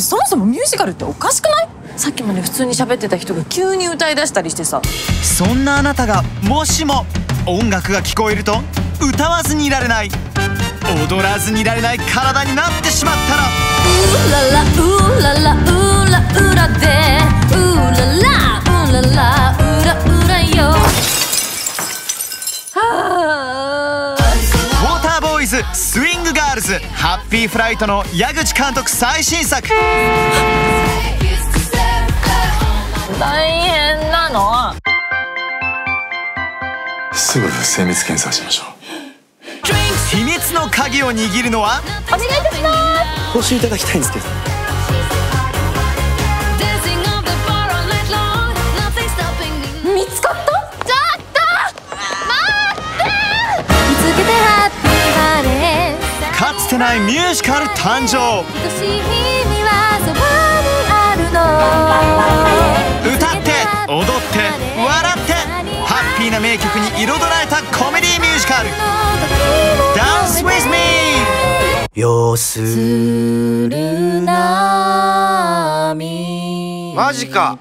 そもそもミュージカルっておかしくない？さっきまで普通に喋ってた人が急に歌い出したりしてさ。そんなあなたがもしも音楽が聞こえると歌わずにいられない。踊らずにいられない体になってしまったら。うららうららうらうらで。うららうららうらうらよ。ウォーターボーイズスイングルズハッピーフライトの矢口監督最新作。大変なの。すぐ精密検査しましょう。秘密の鍵を握るのは？お願いいたします。報酬いただきたいんですけどないミュージカル誕生。歌って踊って笑ってハッピーな名曲に彩られたコメディミュージカル「Dance with me」要するなマジか